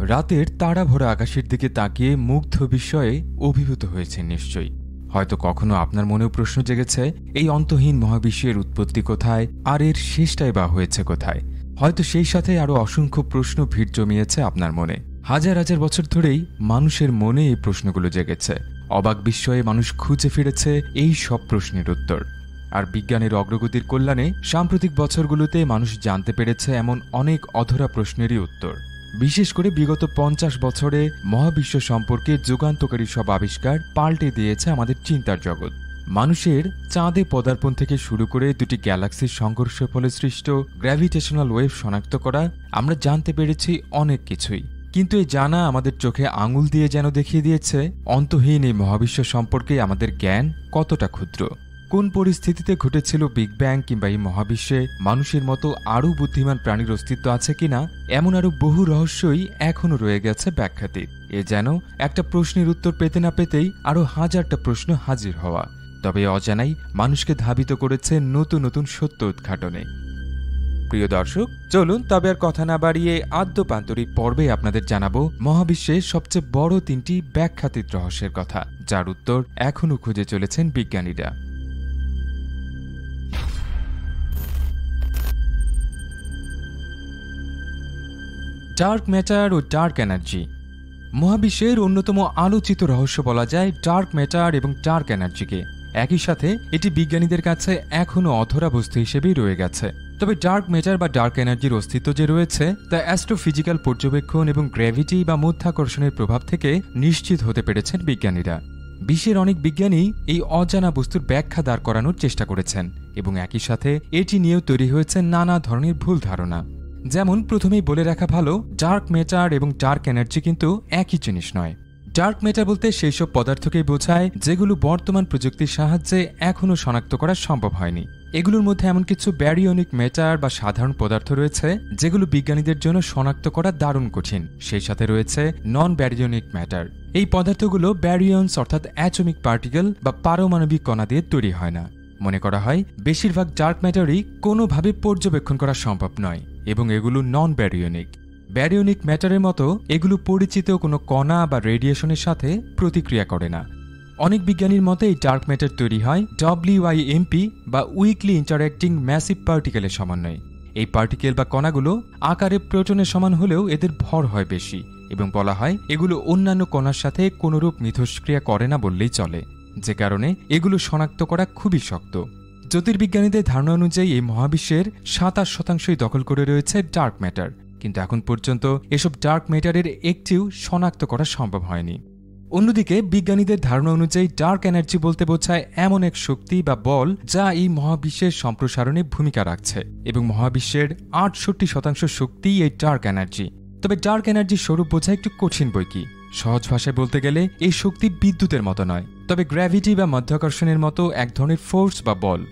রাতের তাড়া ভরা আকাশের দিকে তাকিয়ে মুগ্ধ বিস্ময়ে অভিভূত হয়েছে নিশ্চয়ই। হয়তো কখনো আপনার মনেও প্রশ্ন জেগেছে, এই অন্তহীন মহাবিশ্বের উৎপত্তি কোথায়, আর এর শেষটাই বা হয়েছে কোথায়। হয়তো সেই সাথে আরও অসংখ্য প্রশ্ন ভিড় জমিয়েছে আপনার মনে। হাজার হাজার বছর ধরেই মানুষের মনে এই প্রশ্নগুলো জেগেছে। অবাক বিস্ময়ে মানুষ খুঁজে ফিরেছে এই সব প্রশ্নের উত্তর। আর বিজ্ঞানের অগ্রগতির কল্যাণে সাম্প্রতিক বছরগুলোতে মানুষ জানতে পেরেছে এমন অনেক অধরা প্রশ্নেরই উত্তর। বিশেষ করে বিগত পঞ্চাশ বছরে মহাবিশ্ব সম্পর্কে যুগান্তকারী সব আবিষ্কার পাল্টে দিয়েছে আমাদের চিন্তার জগৎ। মানুষের চাঁদে পদার্পণ থেকে শুরু করে দুটি গ্যালাক্সির সংঘর্ষের ফলে সৃষ্ট গ্র্যাভিটেশনাল ওয়েভ শনাক্ত করা আমরা জানতে পেরেছি অনেক কিছুই। কিন্তু এই জানা আমাদের চোখে আঙুল দিয়ে যেন দেখিয়ে দিয়েছে, অন্তহীন এই মহাবিশ্ব সম্পর্কে আমাদের জ্ঞান কতটা ক্ষুদ্র। কোন পরিস্থিতিতে ঘটেছিল বিগ ব্যাং কিংবা এই মহাবিশ্বে মানুষের মতো আরও বুদ্ধিমান প্রাণীর অস্তিত্ব আছে কিনা, এমন আরও বহু রহস্যই এখনও রয়ে গেছে ব্যাখ্যাতীত এ যেন একটা প্রশ্নের উত্তর পেতে না পেতেই আরও হাজারটা প্রশ্ন হাজির হওয়া। তবে অজানাই মানুষকে ধাবিত করেছে নতুন নতুন সত্য উদ্ঘাটনে। প্রিয় দর্শক, চলুন তবে আর কথা না বাড়িয়ে আদ্যপান্তরিক পর্বে আপনাদের জানাব মহাবিশ্বের সবচেয়ে বড় তিনটি ব্যাখ্যাতীত রহস্যের কথা, যার উত্তর এখনও খুঁজে চলেছেন বিজ্ঞানীরা। ডার্ক ম্যাটার ও ডার্ক এনার্জি। মহাবিশ্বের অন্যতম আলোচিত রহস্য বলা যায় ডার্ক ম্যাটার এবং ডার্ক এনার্জিকে। একই সাথে, এটি বিজ্ঞানীদের কাছে এখনও অধরা বস্তু হিসেবেই রয়ে গেছে। তবে ডার্ক ম্যাটার বা ডার্ক এনার্জির অস্তিত্ব যে রয়েছে, তা অ্যাস্ট্রোফিজিক্যাল পর্যবেক্ষণ এবং গ্র্যাভিটি বা মধ্যাকর্ষণের প্রভাব থেকে নিশ্চিত হতে পেরেছেন বিজ্ঞানীরা। বিশ্বের অনেক বিজ্ঞানী এই অজানা বস্তুর ব্যাখ্যা দাঁড় করানোর চেষ্টা করেছেন এবং একই সাথে এটি নিয়েও তৈরি হয়েছে নানা ধরনের ভুল ধারণা। যেমন প্রথমেই বলে রাখা ভালো ডার্ক ম্যাটার এবং ডার্ক এনার্জি কিন্তু একই জিনিস নয়। ডার্ক ম্যাটার বলতে সেই সব পদার্থকেই বোঝায় যেগুলো বর্তমান প্রযুক্তির সাহায্যে এখনও শনাক্ত করা সম্ভব হয়নি। এগুলোর মধ্যে এমন কিছু ব্যারিয়নিক ম্যাটার বা সাধারণ পদার্থ রয়েছে যেগুলো বিজ্ঞানীদের জন্য শনাক্ত করা দারুণ কঠিন। সেই সাথে রয়েছে নন ব্যারিয়নিক ম্যাটার এই পদার্থগুলো ব্যারিয়ন্স অর্থাৎ অ্যাটমিক পার্টিকেল বা পারমাণবিক কণা দিয়ে তৈরি হয় না। মনে করা হয়, বেশিরভাগ ডার্ক ম্যাটারই কোনোভাবে পর্যবেক্ষণ করা সম্ভব নয়। এবং এগুলো নন ব্যারিয়নিক ব্যারিয়নিক ম্যাটারের মতো এগুলো পরিচিত কোনো কণা বা রেডিয়েশনের সাথে প্রতিক্রিয়া করে না। অনেক বিজ্ঞানীর মতে এই ডার্ক ম্যাটার তৈরি হয় ডব্লিউআইএমপি বা উইকলি ইন্টারঅ্যাক্টিং ম্যাসিভ পার্টিকেলের সমন্বয়ে। এই পার্টিকেল বা কণাগুলো আকারে প্রোটনের সমান হলেও এদের ভর হয় বেশি এবং বলা হয় এগুলো অন্যান্য কণার সাথে কোনোরূপ মিথস্ক্রিয়া করে না বললেই চলে। যে কারণে এগুলো শনাক্ত করা খুবই শক্ত। জ্যোতির্বিজ্ঞানীদের ধারণা অনুযায়ী এই মহাবিশ্বের সাতাশ শতাংশই দখল করে রয়েছে ডার্ক ম্যাটার কিন্তু এখন পর্যন্ত এসব ডার্ক ম্যাটারের একটিও শনাক্ত করা সম্ভব হয়নি। অন্যদিকে বিজ্ঞানীদের ধারণা অনুযায়ী ডার্ক এনার্জি বলতে বোঝায় এমন এক শক্তি বা বল যা এই মহাবিশ্বের সম্প্রসারণে ভূমিকা রাখছে এবং মহাবিশ্বের আটষট্টি শতাংশ শক্তি এই ডার্ক এনার্জি তবে ডার্ক এনার্জির স্বরূপ বোঝা একটু কঠিন বই কি? সহজ ভাষায় বলতে গেলে এই শক্তি বিদ্যুতের মতো নয়। তবে গ্র্যাভিটি বা মাধ্যাকর্ষণের মতো এক ধরনের ফোর্স বা বল।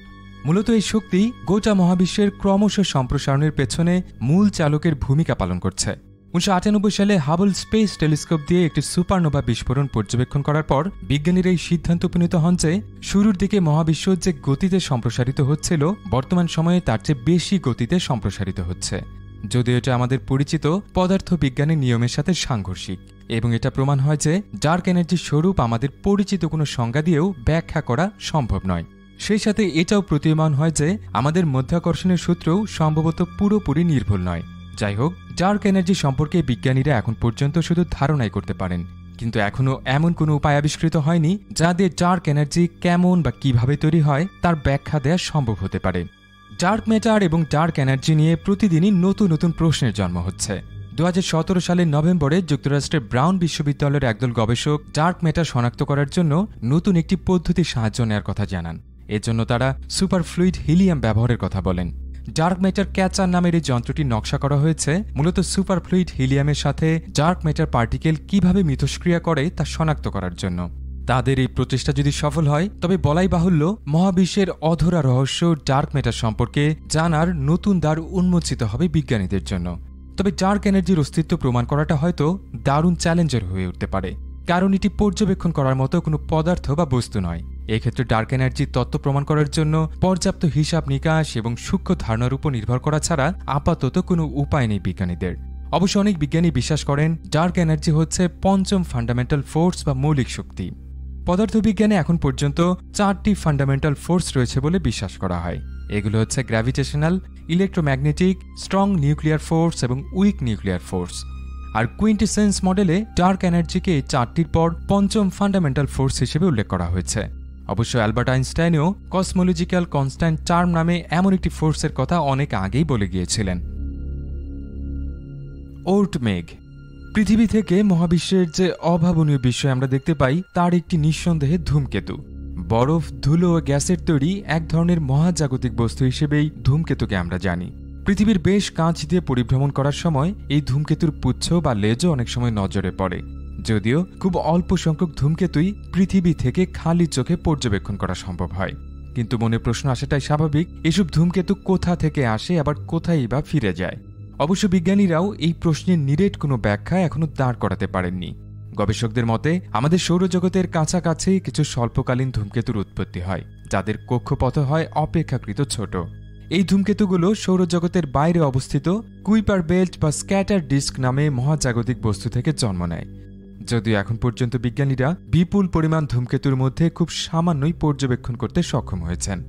মূলত এই শক্তি গোটা মহাবিশ্বের ক্রমশ সম্প্রসারণের পেছনে মূল চালকের ভূমিকা পালন করছে। উনিশশো আটানব্বই সালে হাবল স্পেস টেলিস্কোপ দিয়ে একটি সুপারনোভা বিস্ফোরণ পর্যবেক্ষণ করার পর বিজ্ঞানীরা এই সিদ্ধান্ত উপনীত হন যে শুরুর দিকে মহাবিশ্ব যে গতিতে সম্প্রসারিত হচ্ছিল, বর্তমান সময়ে তার চেয়ে বেশি গতিতে সম্প্রসারিত হচ্ছে। যদিও এটা আমাদের পরিচিত পদার্থ বিজ্ঞানের নিয়মের সাথে সাংঘর্ষিক। এবং এটা প্রমাণ হয় যে ডার্ক এনার্জির স্বরূপ আমাদের পরিচিত কোনো সংজ্ঞা দিয়েও ব্যাখ্যা করা সম্ভব নয়। সেই সাথে এটাও প্রতীয়মান হয় যে আমাদের মধ্যাকর্ষণের সূত্রও সম্ভবত পুরোপুরি নির্ভুল নয়। যাই হোক, ডার্ক এনার্জি সম্পর্কে বিজ্ঞানীরা এখন পর্যন্ত শুধু ধারণাই করতে পারেন। কিন্তু এখনও এমন কোনো উপায় আবিষ্কৃত হয়নি যা দিয়ে ডার্ক এনার্জি কেমন বা কীভাবে তৈরি হয় তার ব্যাখ্যা দেওয়া সম্ভব হতে পারে। ডার্ক ম্যাটার এবং ডার্ক এনার্জি নিয়ে প্রতিদিনই নতুন নতুন প্রশ্নের জন্ম হচ্ছে। দু হাজার সতেরো সালের নভেম্বরে যুক্তরাষ্ট্রের ব্রাউন বিশ্ববিদ্যালয়ের একদল গবেষক ডার্ক ম্যাটার শনাক্ত করার জন্য নতুন একটি পদ্ধতির সাহায্য নেওয়ার কথা জানান। এর জন্য তারা সুপার ফ্লুইড হিলিয়াম ব্যবহারের কথা বলেন। ডার্ক ম্যাটার ক্যাচার নামের এই যন্ত্রটি নকশা করা হয়েছে। মূলত সুপার ফ্লুইড হিলিয়ামের সাথে ডার্ক ম্যাটার পার্টিকেল কীভাবে মিথস্ক্রিয়া করে তা শনাক্ত করার জন্য। তাদের এই প্রচেষ্টা যদি সফল হয়, তবে বলাই বাহুল্য, মহাবিশ্বের অধরা রহস্য ডার্ক ম্যাটার সম্পর্কে জানার নতুন দ্বার উন্মোচিত হবে বিজ্ঞানীদের জন্য। তবে ডার্ক এনার্জির অস্তিত্ব প্রমাণ করাটা হয়তো দারুণ চ্যালেঞ্জের হয়ে উঠতে পারে, কারণ এটি পর্যবেক্ষণ করার মতো কোনো পদার্থ বা বস্তু নয়। এক্ষেত্রে ডার্ক এনার্জির তত্ত্ব প্রমাণ করার জন্য পর্যাপ্ত হিসাব নিকাশ এবং সূক্ষ্ম ধারণার উপর নির্ভর করা ছাড়া আপাতত কোনো উপায় নেই বিজ্ঞানীদের। অবশ্য অনেক বিজ্ঞানী বিশ্বাস করেন, ডার্ক এনার্জি হচ্ছে পঞ্চম ফান্ডামেন্টাল ফোর্স বা মৌলিক শক্তি। পদার্থবিজ্ঞানে এখন পর্যন্ত চারটি ফান্ডামেন্টাল ফোর্স রয়েছে বলে বিশ্বাস করা হয়। এগুলো হচ্ছে gravitational electromagnetic strong nuclear force এবং উইক নিউক্লিয়ার ফোর্স আর কুইন্টিসেন্স মডেলে ডার্ক এনার্জিকে এই চারটির পর পঞ্চম ফান্ডামেন্টাল ফোর্স হিসেবে উল্লেখ করা হয়েছে। অবশ্য অ্যালবার্ট আইনস্টাইনও কসমোলজিক্যাল কনস্ট্যান্ট টার্ম নামে এমন একটি ফোর্সের কথা অনেক আগেই বলে গিয়েছিলেন। ওর্ট মেঘ। পৃথিবী থেকে মহাবিশ্বের যে অভাবনীয় বিষয় আমরা দেখতে পাই, তার একটি নিঃসন্দেহে ধূমকেতু। বরফ, ধুলো ও গ্যাসের তৈরি এক ধরনের মহাজাগতিক বস্তু হিসেবেই ধূমকেতুকে আমরা জানি। পৃথিবীর বেশ কাঁচ দিয়ে পরিভ্রমণ করার সময় এই ধূমকেতুর পুচ্ছ বা লেজও অনেক সময় নজরে পড়ে। যদিও খুব অল্প সংখ্যক ধূমকেতুই পৃথিবী থেকে খালি চোখে পর্যবেক্ষণ করা সম্ভব হয়। কিন্তু মনে প্রশ্ন আসাটাই স্বাভাবিক, এসব ধূমকেতু কোথা থেকে আসে, আবার কোথায় বা ফিরে যায়? অবশ্য বিজ্ঞানীরাও এই প্রশ্নের নিরেট কোনো ব্যাখ্যা এখনও দাঁড় করাতে পারেননি। গবেষকদের মতে, আমাদের সৌরজগতের কাছাকাছি কিছু স্বল্পকালীন ধূমকেতুর উৎপত্তি হয়, যাদের কক্ষপথ হয় অপেক্ষাকৃত ছোট। এই ধূমকেতুগুলো সৌরজগতের বাইরে অবস্থিত কুইপার বেল্ট বা স্ক্যাটার ডিস্ক নামে মহাজাগতিক বস্তু থেকে জন্ম নেয়। যদিও এখন পর্যন্ত বিজ্ঞানীরা বিপুল পরিমাণ ধূমকেতুর মধ্যে খুব সামান্যই পর্যবেক্ষণ করতে সক্ষম হয়েছেন।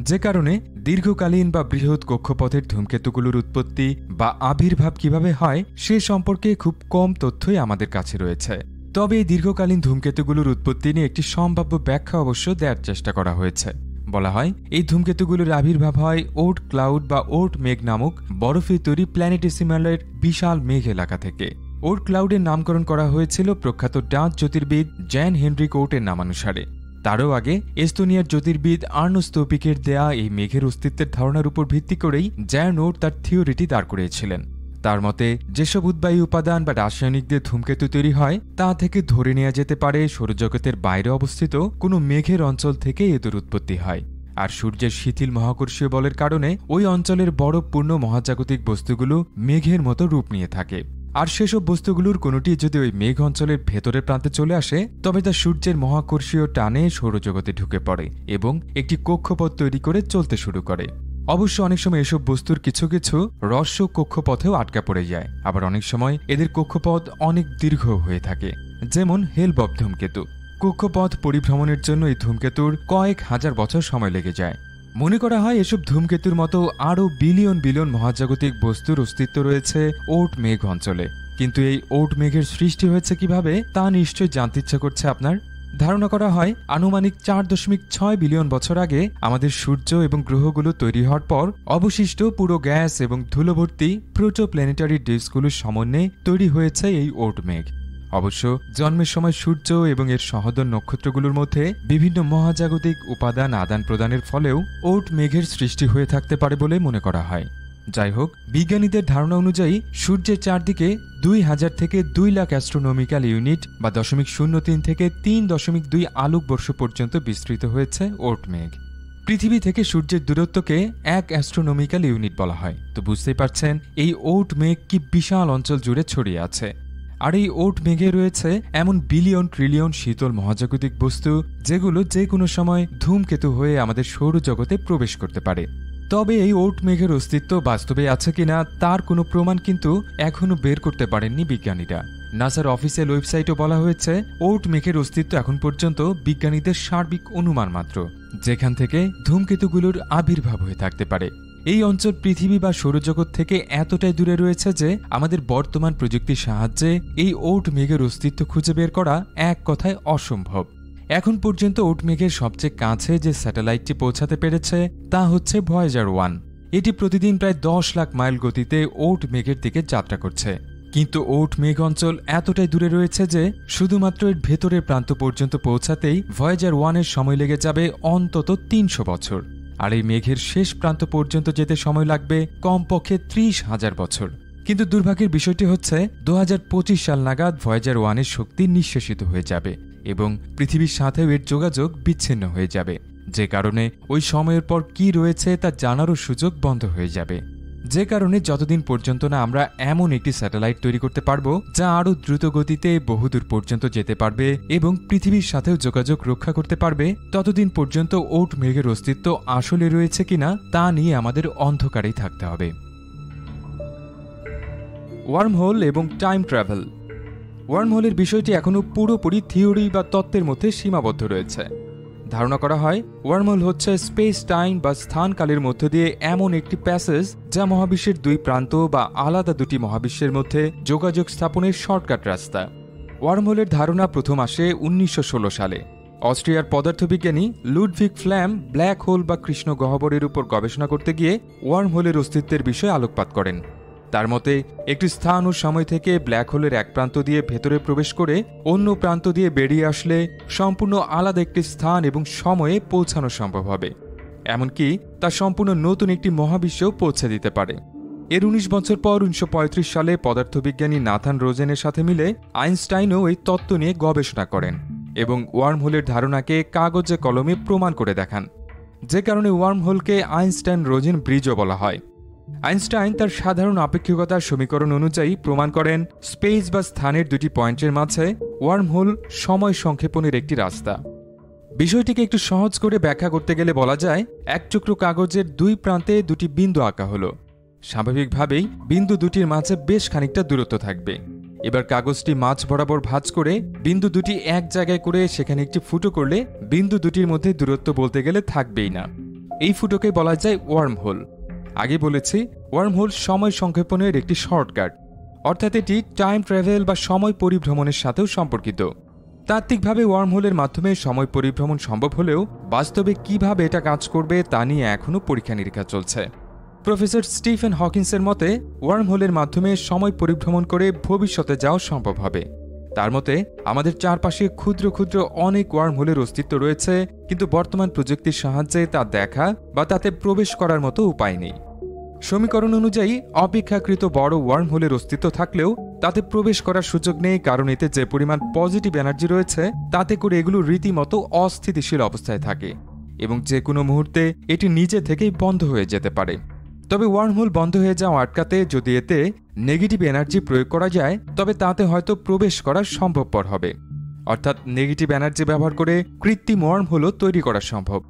যে কারণে দীর্ঘকালীন বা বৃহৎ কক্ষপথের ধূমকেতুগুলোর উৎপত্তি বা আবির্ভাব কীভাবে হয়, সে সম্পর্কে খুব কম তথ্যই আমাদের কাছে রয়েছে। তবে এই দীর্ঘকালীন ধূমকেতুগুলোর উৎপত্তি নিয়ে একটি সম্ভাব্য ব্যাখ্যা অবশ্য দেওয়ার চেষ্টা করা হয়েছে। বলা হয়, এই ধূমকেতুগুলোর আবির্ভাব হয় ওট ক্লাউড বা ওট মেঘ নামক বরফে তৈরি প্ল্যানেটেসিমালের বিশাল মেঘ এলাকা থেকে। ওট ক্লাউডের নামকরণ করা হয়েছিল প্রখ্যাত ডাচ জ্যোতির্বিদ জ্যান হেনরিক ওটের নামানুসারে। তারও আগে এস্তোনিয়ার জ্যোতির্বিদ আর্নস্তৌপিকের দেয়া এই মেঘের অস্তিত্বের ধারণার উপর ভিত্তি করেই জ্যান ওট তার থিওরিটি দাঁড় করিয়েছিলেন। তার মতে, যেসব উদ্বায়ী উপাদান বা রাসায়নিক দিয়ে ধূমকেতু তৈরি হয়, তা থেকে ধরে নেওয়া যেতে পারে সৌরজগতের বাইরে অবস্থিত কোনো মেঘের অঞ্চল থেকে এদের উৎপত্তি হয়। আর সূর্যের শিথিল মহাকর্ষীয় বলের কারণে ওই অঞ্চলের বরফপূর্ণ মহাজাগতিক বস্তুগুলো মেঘের মতো রূপ নিয়ে থাকে। আর সেসব বস্তুগুলোর কোনোটি যদি ওই মেঘ অঞ্চলের ভেতরের প্রান্তে চলে আসে, তবে তা সূর্যের মহাকর্ষীয় টানে সৌরজগতে ঢুকে পড়ে এবং একটি কক্ষপথ তৈরি করে চলতে শুরু করে। অবশ্য অনেক সময় এসব বস্তুর কিছু কিছু রস্য কক্ষপথেও আটকা পড়ে যায়। আবার অনেক সময় এদের কক্ষপথ অনেক দীর্ঘ হয়ে থাকে। যেমন হেলবব ধূমকেতু। কক্ষপথ পরিভ্রমণের জন্য এই ধূমকেতুর কয়েক হাজার বছর সময় লেগে যায়। মনে করা হয় এসব ধূমকেতুর মতো আরও বিলিয়ন বিলিয়ন মহাজাগতিক বস্তুর অস্তিত্ব রয়েছে ওট মেঘ অঞ্চলে। কিন্তু এই ওট মেঘের সৃষ্টি হয়েছে কীভাবে তা নিশ্চয় জানতে ইচ্ছা করছে আপনার? ধারণা করা হয়, আনুমানিক চার দশমিক ছয় বিলিয়ন বছর আগে আমাদের সূর্য এবং গ্রহগুলো তৈরি হওয়ার পর অবশিষ্ট পুরো গ্যাস এবং ধুলোভর্তি প্রোটো প্ল্যানেটারি ডিস্কগুলোর সমন্বয়ে তৈরি হয়েছে এই ওট মেঘ। অবশ্য জন্মের সময় সূর্য এবং এর সহদর নক্ষত্রগুলোর মধ্যে বিভিন্ন মহাজাগতিক উপাদান আদান প্রদানের ফলেও ওট মেঘের সৃষ্টি হয়ে থাকতে পারে বলে মনে করা হয়। যাই হোক বিজ্ঞানীদের ধারণা অনুযায়ী সূর্যের চারদিকে দুই হাজার থেকে দুই লাখ অ্যাস্ট্রোনমিক্যাল ইউনিট বা দশমিক শূন্য তিন থেকে তিন দশমিক দুই আলোক বর্ষ পর্যন্ত বিস্তৃত হয়েছে ওট মেঘ। পৃথিবী থেকে সূর্যের দূরত্বকে এক অ্যাস্ট্রোনমিক্যাল ইউনিট বলা হয়। তো বুঝতেই পারছেন, এই ওট মেঘ কি বিশাল অঞ্চল জুড়ে ছড়িয়ে আছে। আর এই ওট মেঘে রয়েছে এমন বিলিয়ন ট্রিলিয়ন শীতল মহাজাগতিক বস্তু, যেগুলো যে কোনো সময় ধূমকেতু হয়ে আমাদের সৌরজগতে প্রবেশ করতে পারে। তবে এই ওট মেঘের অস্তিত্ব বাস্তবে আছে কিনা তার কোনো প্রমাণ কিন্তু এখনও বের করতে পারেননি বিজ্ঞানীরা। নাসার অফিসিয়াল ওয়েবসাইটও বলা হয়েছে, ওট মেঘের অস্তিত্ব এখন পর্যন্ত বিজ্ঞানীদের সার্বিক অনুমান মাত্র, যেখান থেকে ধূমকেতুগুলোর আবির্ভাব হয়ে থাকতে পারে। এই অঞ্চল পৃথিবী বা সৌরজগৎ থেকে এতটাই দূরে রয়েছে যে আমাদের বর্তমান প্রযুক্তির সাহায্যে এই ওট মেঘের অস্তিত্ব খুঁজে বের করা এক কথায় অসম্ভব। এখন পর্যন্ত ওট মেঘের সবচেয়ে কাছে যে স্যাটেলাইটটি পৌঁছাতে পেরেছে, তা হচ্ছে ভয়েজার ওয়ান। এটি প্রতিদিন প্রায় দশ লাখ মাইল গতিতে ওট মেঘের দিকে যাত্রা করছে। কিন্তু ওট মেঘ অঞ্চল এতটাই দূরে রয়েছে যে, শুধুমাত্র এর ভেতরের প্রান্ত পর্যন্ত পৌঁছাতেই ভয়েজার ওয়ানের সময় লেগে যাবে অন্তত তিনশো বছর। আর এই মেঘের শেষ প্রান্ত পর্যন্ত যেতে সময় লাগবে কমপক্ষে ত্রিশ হাজার বছর। কিন্তু দুর্ভাগ্যের বিষয়টি হচ্ছে, দু হাজার পঁচিশ সাল নাগাদ ভয়েজার ওয়ানের শক্তি নিঃশেষিত হয়ে যাবে। এবং পৃথিবীর সাথেও এর যোগাযোগ বিচ্ছিন্ন হয়ে যাবে। যে কারণে ওই সময়ের পর কি রয়েছে তা জানারও সুযোগ বন্ধ হয়ে যাবে। যে কারণে যতদিন পর্যন্ত না আমরা এমন একটি স্যাটেলাইট তৈরি করতে পারব, যা আরও দ্রুত গতিতে বহুদূর পর্যন্ত যেতে পারবে এবং পৃথিবীর সাথেও যোগাযোগ রক্ষা করতে পারবে, ততদিন পর্যন্ত ওট মেঘের অস্তিত্ব আসলে রয়েছে কিনা তা নিয়ে আমাদের অন্ধকারেই থাকতে হবে। ওয়ার্মহোল এবং টাইম ট্রাভেল ওয়ার্মহোলের বিষয়টি এখনও পুরোপুরি থিওরি বা তত্ত্বের মধ্যে সীমাবদ্ধ রয়েছে। ধারণা করা হয় ওয়ার্মহোল হচ্ছে স্পেস টাইম বা স্থানকালের মধ্য দিয়ে এমন একটি প্যাসেজ যা মহাবিশ্বের দুই প্রান্ত বা আলাদা দুটি মহাবিশ্বের মধ্যে যোগাযোগ স্থাপনের শর্টকাট রাস্তা। ওয়ার্মহোলের ধারণা প্রথম আসে উনিশশো ষোলো সালে। অস্ট্রিয়ার পদার্থবিজ্ঞানী লুডভিক ফ্ল্যাম ব্ল্যাক হোল বা কৃষ্ণ গহ্বরের উপর গবেষণা করতে গিয়ে ওয়ার্মহোলের অস্তিত্বের বিষয়ে আলোকপাত করেন। তার মতে, একটি স্থান ও সময় থেকে ব্ল্যাক হোলের এক প্রান্ত দিয়ে ভেতরে প্রবেশ করে অন্য প্রান্ত দিয়ে বেরিয়ে আসলে সম্পূর্ণ আলাদা একটি স্থান এবং সময়ে পৌঁছানো সম্ভব হবে। এমনকি তা সম্পূর্ণ নতুন একটি মহাবিশ্বেও পৌঁছে দিতে পারে। এর উনিশ বছর পর উনিশশো পঁয়ত্রিশ সালে পদার্থবিজ্ঞানী নাথান রোজেনের সাথে মিলে আইনস্টাইনও এই তত্ত্ব নিয়ে গবেষণা করেন এবং ওয়ার্মহোলের ধারণাকে কাগজে কলমে প্রমাণ করে দেখান। যে কারণে ওয়ার্মহোলকে আইনস্টাইন রোজেন ব্রিজও বলা হয়। আইনস্টাইন তার সাধারণ আপেক্ষিকতার সমীকরণ অনুযায়ী প্রমাণ করেন, স্পেস বা স্থানের দুটি পয়েন্টের মাঝে ওয়ার্মহোল সময় সংক্ষেপণের একটি রাস্তা। বিষয়টিকে একটু সহজ করে ব্যাখ্যা করতে গেলে বলা যায়, এক টুকরো কাগজের দুই প্রান্তে দুটি বিন্দু আঁকা হলো। স্বাভাবিকভাবেই বিন্দু দুটির মাঝে বেশ খানিকটা দূরত্ব থাকবে। এবার কাগজটি মাছ বরাবর ভাঁজ করে বিন্দু দুটি এক জায়গায় করে সেখানে একটি ফুটো করলে বিন্দু দুটির মধ্যে দূরত্ব বলতে গেলে থাকবেই না। এই ফুটোকে বলা যায় ওয়ার্ম হোল আগে বলেছি ওয়ার্ম হোল সময় সংক্ষেপণের একটি শর্টকাট অর্থাৎ এটি টাইম ট্রাভেল বা সময় পরিভ্রমণের সাথেও সম্পর্কিত। তাত্ত্বিকভাবে ওয়ার্মহোলের মাধ্যমে সময় পরিভ্রমণ সম্ভব হলেও বাস্তবে কীভাবে এটা কাজ করবে তা নিয়ে এখনও পরীক্ষা নিরীক্ষা চলছে। প্রফেসর স্টিফেন হকিন্সের মতে ওয়ার্মহোলের মাধ্যমে সময় পরিভ্রমণ করে ভবিষ্যতে যাওয়া সম্ভব হবে। তার মতে, আমাদের চারপাশে ক্ষুদ্র ক্ষুদ্র অনেক ওয়ার্মহোলের অস্তিত্ব রয়েছে কিন্তু বর্তমান প্রযুক্তির সাহায্যে তা দেখা বা তাতে প্রবেশ করার মতো উপায় নেই। সমীকরণ অনুযায়ী, অপেক্ষাকৃত বড় ওয়ার্মহোলের অস্তিত্ব থাকলেও তাতে প্রবেশ করার সুযোগ নেই কারণ এতে যে পরিমাণ পজিটিভ এনার্জি রয়েছে, তাতে করে এগুলো রীতিমতো অস্থিতিশীল অবস্থায় থাকে এবং যে কোনো মুহূর্তে এটি নিজে থেকেই বন্ধ হয়ে যেতে পারে। তবে ওয়ার্মহোল বন্ধ হয়ে যাওয়া আটকাতে যদি এতে নেগেটিভ এনার্জি প্রয়োগ করা যায়, তবে তাতে হয়তো প্রবেশ করা সম্ভবপর হবে। অর্থাৎ নেগেটিভ এনার্জি ব্যবহার করে কৃত্রিম ওয়ার্ম হোলও তৈরি করা সম্ভব।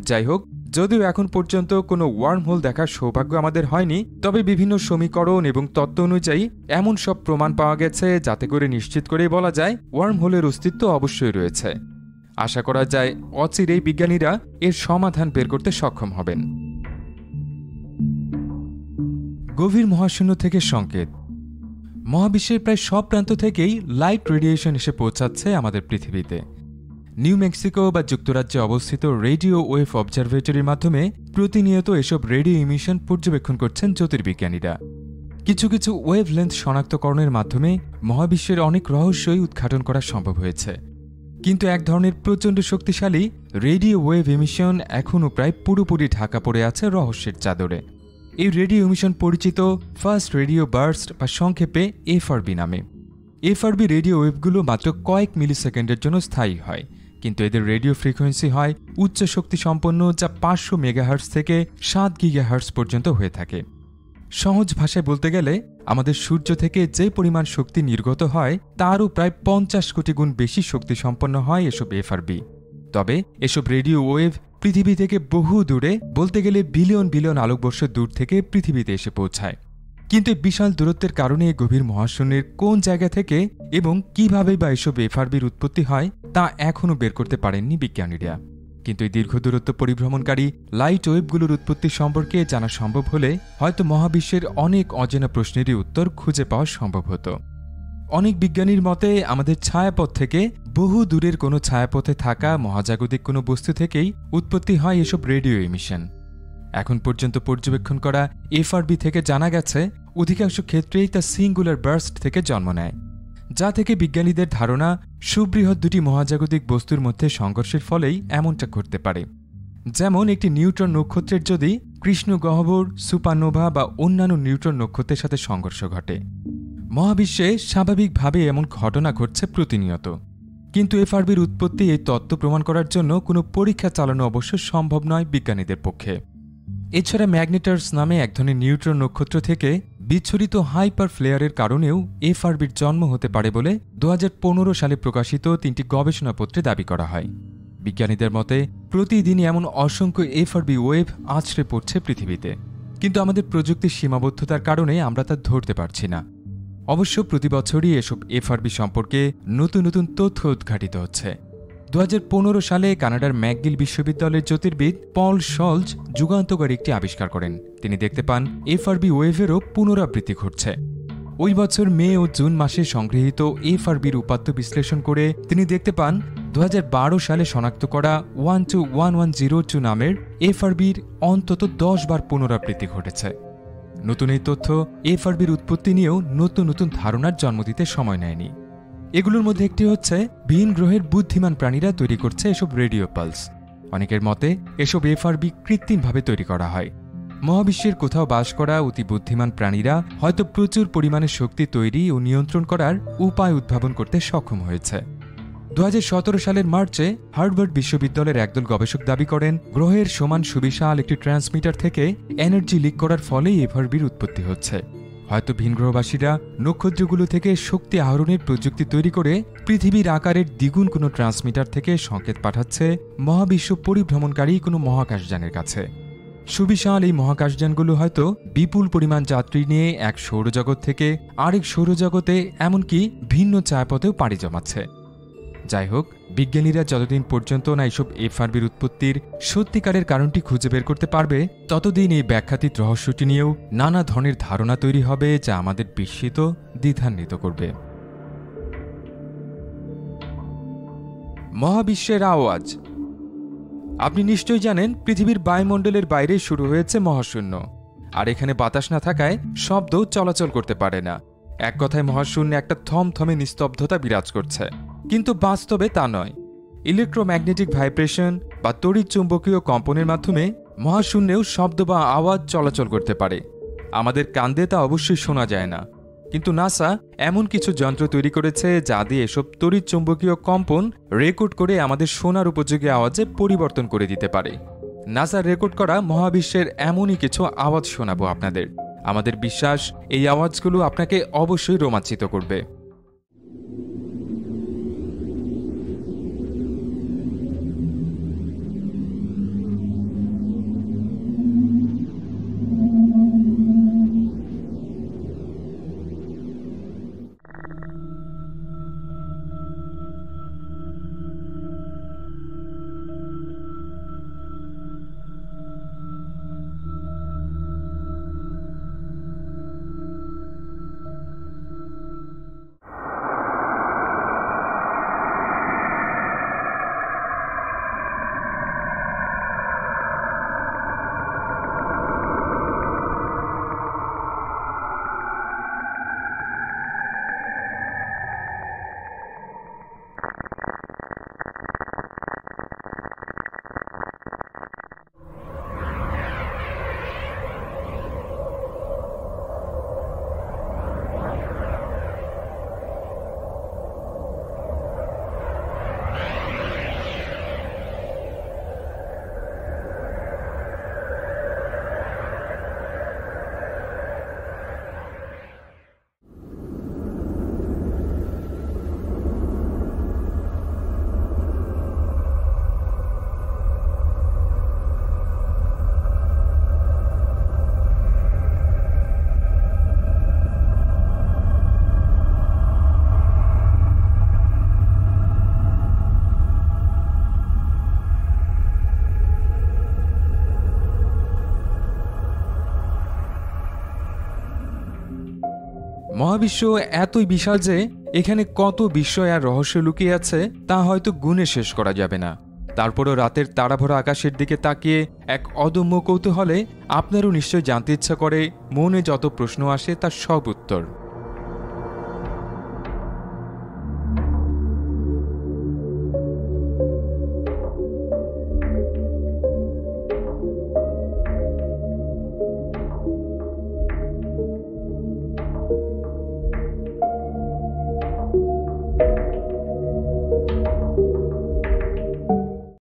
যাই হোক যদিও এখন পর্যন্ত কোনো ওয়ার্ম হোল দেখার সৌভাগ্য আমাদের হয়নি, তবে বিভিন্ন সমীকরণ এবং তত্ত্ব অনুযায়ী এমন সব প্রমাণ পাওয়া গেছে যাতে করে নিশ্চিত করেই বলা যায় ওয়ার্ম হোলের অস্তিত্ব অবশ্যই রয়েছে। আশা করা যায় অচিরেই বিজ্ঞানীরা এর সমাধান বের করতে সক্ষম হবেন। গভীর মহাশূন্য থেকে সংকেত। মহাবিশ্বের প্রায় সব প্রান্ত থেকেই লাইট রেডিয়েশন এসে পৌঁছাচ্ছে আমাদের পৃথিবীতে। নিউ মেক্সিকো বা যুক্তরাজ্যে অবস্থিত রেডিও ওয়েভ অবজারভেটরির মাধ্যমে প্রতিনিয়ত এসব রেডিও ইমিশন পর্যবেক্ষণ করছেন জ্যোতির্বিজ্ঞানীরা। কিছু কিছু ওয়েভ লেন্থ শনাক্তকরণের মাধ্যমে মহাবিশ্বের অনেক রহস্যই উদ্ঘাটন করা সম্ভব হয়েছে। কিন্তু এক ধরনের প্রচণ্ড শক্তিশালী রেডিও ওয়েভ ইমিশন এখনও প্রায় পুরোপুরি ঢাকা পড়ে আছে রহস্যের চাদরে। এই রেডিও এমিশন পরিচিত ফার্স্ট রেডিও বার্স্ট বা সংক্ষেপে এফআরবি নামে। এফআরবি রেডিও ওয়েভগুলো মাত্র কয়েক মিলি সেকেন্ডের জন্য স্থায়ী হয়, কিন্তু এদের রেডিও ফ্রিকোয়েন্সি হয় উচ্চ শক্তি সম্পন্ন যা পাঁচশো মেগাহার্স থেকে সাত গিগাহার্স পর্যন্ত হয়ে থাকে। সহজ ভাষায় বলতে গেলে, আমাদের সূর্য থেকে যে পরিমাণ শক্তি নির্গত হয়, তারও প্রায় পঞ্চাশ কোটি গুণ বেশি শক্তি সম্পন্ন হয় এসব এফআরবি। তবে এসব রেডিও ওয়েভ পৃথিবী থেকে বহু দূরে, বলতে গেলে বিলিয়ন বিলিয়ন আলোকবর্ষ দূর থেকে পৃথিবীতে এসে পৌঁছায়। কিন্তু বিশাল দূরত্বের কারণে গভীর মহাশূন্যের কোন জায়গা থেকে এবং কীভাবে বা এসব এফআরবির উৎপত্তি হয়, তা এখনও বের করতে পারেননি বিজ্ঞানীরা। কিন্তু এই দীর্ঘ দূরত্ব পরিভ্রমণকারী লাইট ওয়েভগুলোর উৎপত্তি সম্পর্কে জানা সম্ভব হলে হয়তো মহাবিশ্বের অনেক অজানা প্রশ্নেরই উত্তর খুঁজে পাওয়া সম্ভব হতো। অনেক বিজ্ঞানীর মতে, আমাদের ছায়াপথ থেকে বহু দূরের কোনো ছায়াপথে থাকা মহাজাগতিক কোনো বস্তু থেকেই উৎপত্তি হয় এসব রেডিও এমিশন এখন পর্যন্ত পর্যবেক্ষণ করা এফআরবি থেকে জানা গেছে, অধিকাংশ ক্ষেত্রেই তা সিঙ্গুলার বার্স্ট থেকে জন্ম নেয়, যা থেকে বিজ্ঞানীদের ধারণা সুবৃহৎ দুটি মহাজাগতিক বস্তুর মধ্যে সংঘর্ষের ফলেই এমনটা ঘটতে পারে। যেমন একটি নিউট্রন নক্ষত্রের যদি কৃষ্ণ গহ্বর, সুপারনোভা বা অন্যান্য নিউট্রন নক্ষত্রের সাথে সংঘর্ষ ঘটে। মহাবিশ্বে স্বাভাবিকভাবে এমন ঘটনা ঘটছে প্রতিনিয়ত। কিন্তু এফআরবির উৎপত্তি এই তত্ত্ব প্রমাণ করার জন্য কোনো পরীক্ষা চালানো অবশ্য সম্ভব নয় বিজ্ঞানীদের পক্ষে। এছাড়া ম্যাগনেটার্স নামে এক ধরনের নিউট্রন নক্ষত্র থেকে বিচ্ছুরিত হাইপার ফ্লেয়ারের কারণেও এফআরবির জন্ম হতে পারে বলে দু হাজার পনেরো সালে প্রকাশিত তিনটি গবেষণাপত্রে দাবি করা হয়। বিজ্ঞানীদের মতে, প্রতিদিনই এমন অসংখ্য এফআরবি ওয়েভ আছড়ে পড়ছে পৃথিবীতে। কিন্তু আমাদের প্রযুক্তির সীমাবদ্ধতার কারণে আমরা তা ধরতে পারছি না। অবশ্য প্রতি বছরই এসব এফআরবি সম্পর্কে নতুন নতুন তথ্য উদ্ঘাটিত হচ্ছে। দুহাজার পনেরো সালে কানাডার ম্যাকগিল বিশ্ববিদ্যালয়ের জ্যোতির্বিদ পল শলজ যুগান্তকারী একটি আবিষ্কার করেন। তিনি দেখতে পান এফআরবি ওয়েভেরও পুনরাবৃত্তি ঘটছে। ওই বছর মে ও জুন মাসে সংগৃহীত এফআরবির উপাত্ত বিশ্লেষণ করে তিনি দেখতে পান দু হাজার বারো সালে শনাক্ত করা one two one one zero two নামের এফআরবির অন্তত দশ বার পুনরাবৃত্তি ঘটেছে। নতুন এই তথ্য এফআরবির উৎপত্তি নিয়েও নতুন নতুন ধারণার জন্ম দিতে সময় নেয়নি। এগুলোর মধ্যে একটি হচ্ছে ভিন গ্রহের বুদ্ধিমান প্রাণীরা তৈরি করছে এসব রেডিও পালস। অনেকের মতে, এসব এফআরবি কৃত্রিমভাবে তৈরি করা হয়। মহাবিশ্বের কোথাও বাস করা অতি বুদ্ধিমান প্রাণীরা হয়তো প্রচুর পরিমাণে শক্তি তৈরি ও নিয়ন্ত্রণ করার উপায় উদ্ভাবন করতে সক্ষম হয়েছে। দু হাজার সতেরো সালের মার্চে হার্ভার্ড বিশ্ববিদ্যালয়ের একদল গবেষক দাবি করেন, গ্রহের সমান সুবিশাল একটি ট্রান্সমিটার থেকে এনার্জি লিক করার ফলেই এভারবির উৎপত্তি হচ্ছে। হয়তো ভিনগ্রহবাসীরা নক্ষত্রগুলো থেকে শক্তি আহরণের প্রযুক্তি তৈরি করে পৃথিবীর আকারের দ্বিগুণ কোনো ট্রান্সমিটার থেকে সংকেত পাঠাচ্ছে মহাবিশ্ব পরিভ্রমণকারী কোনো মহাকাশযানের কাছে। সুবিশাল এই মহাকাশযানগুলো হয়তো বিপুল পরিমাণ যাত্রী নিয়ে এক সৌরজগৎ থেকে আরেক সৌরজগতে, এমনকি ভিন্ন ছায়াপথেও পাড়ি জমাচ্ছে। যাই হোক বিজ্ঞানীরা যতদিন পর্যন্ত না এসব এফআরবির উৎপত্তির সত্যিকারের কারণটি খুঁজে বের করতে পারবে, ততদিন এই ব্যাখ্যাতীত রহস্যটি নিয়েও নানা ধরনের ধারণা তৈরি হবে যা আমাদের বিস্মিত দ্বিধান্বিত করবে। মহাবিশ্বের আওয়াজ। আপনি নিশ্চয়ই জানেন, পৃথিবীর বায়ুমণ্ডলের বাইরে শুরু হয়েছে মহাশূন্য। আর এখানে বাতাস না থাকায় শব্দ চলাচল করতে পারে না। এক কথায় মহাশূন্যে একটা থমথমে নিস্তব্ধতা বিরাজ করছে। কিন্তু বাস্তবে তা নয়। ইলেকট্রোম্যাগনেটিক ভাইব্রেশন বা তড়িৎ চুম্বকীয় কম্পনের মাধ্যমে মহাশূন্যেও শব্দ বা আওয়াজ চলাচল করতে পারে। আমাদের কান্দে তা অবশ্যই শোনা যায় না। কিন্তু নাসা এমন কিছু যন্ত্র তৈরি করেছে যা দিয়ে এসব তড়িৎ চুম্বকীয় কম্পন রেকর্ড করে আমাদের শোনার উপযোগী আওয়াজে পরিবর্তন করে দিতে পারে। নাসা রেকর্ড করা মহাবিশ্বের এমনই কিছু আওয়াজ শোনাবো আপনাদের। আমাদের বিশ্বাস এই আওয়াজগুলো আপনাকে অবশ্যই রোমাঞ্চিত করবে। মহাবিশ্ব এতই বিশাল যে এখানে কত বিস্ময় আর রহস্য লুকিয়ে আছে তা হয়তো গুণে শেষ করা যাবে না। তারপরও রাতের তাড়াভরা আকাশের দিকে তাকিয়ে এক অদম্য কৌতূহলে আপনারও নিশ্চয় জানতে ইচ্ছা করে, মনে যত প্রশ্ন আসে তার সব উত্তর।